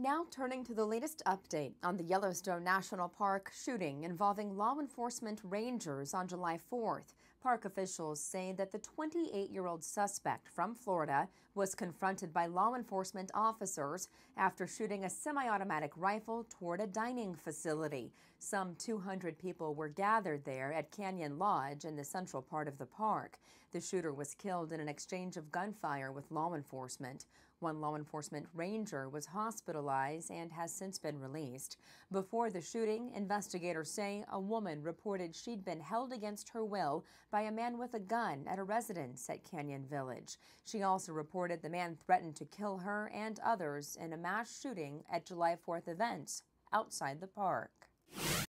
Now turning to the latest update on the Yellowstone National Park shooting involving law enforcement rangers on July 4th. Park officials say that the 28-year-old suspect from Florida was confronted by law enforcement officers after shooting a semi-automatic rifle toward a dining facility. Some 200 people were gathered there at Canyon Lodge in the central part of the park. The shooter was killed in an exchange of gunfire with law enforcement. One law enforcement ranger was hospitalized and has since been released. Before the shooting, investigators say a woman reported she'd been held against her will by a man with a gun at a residence at Canyon Village. She also reported the man threatened to kill her and others in a mass shooting at July 4th events outside the park.